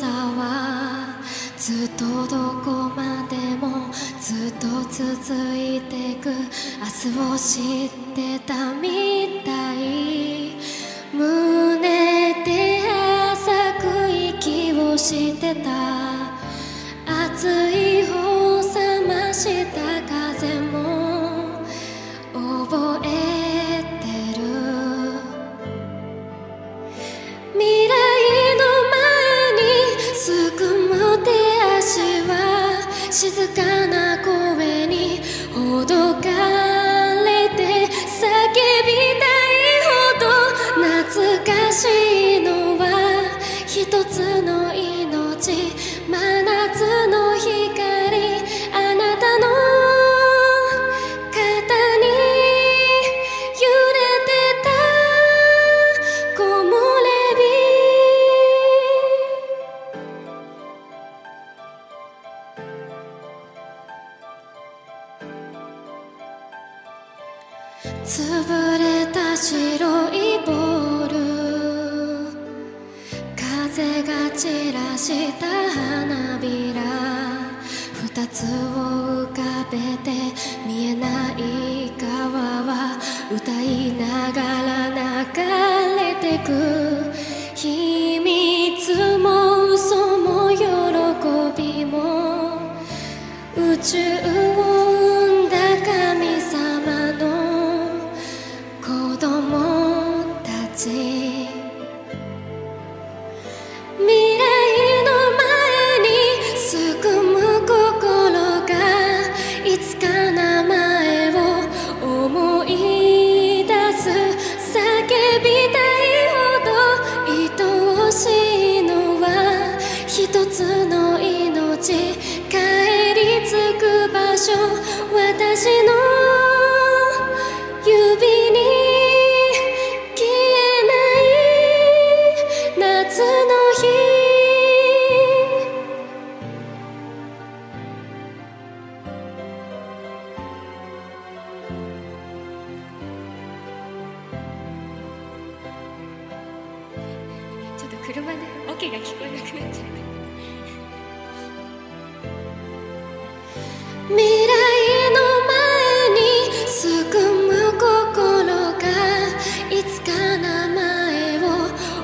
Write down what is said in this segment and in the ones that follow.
さはずっとどこまでもずっと続いてく明日を知ってたみたい胸で浅く息をしてた。熱い静かな声にほどかれて叫びたいほど懐かしいのは一つ潰れた白いボール。風が散らした花びら。二つを浮かべて見えない川は歌いながら流れてく。秘密も嘘も喜びも。宇宙一つの命帰り着く場所私の指に消えない夏の日ちょっと車でオケが聞こえなくなっちゃう未来の前にすくむ心がいつか名前を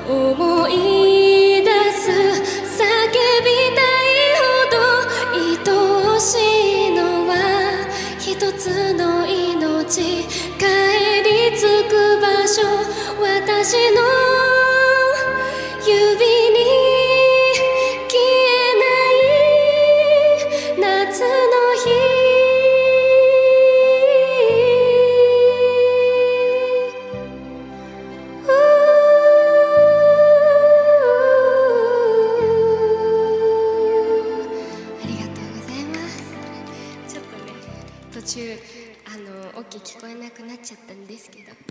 思い出す叫びたいほど愛おしいのは一つの命帰り着く場所私の途中あのオッケー聞こえなくなっちゃったんですけど。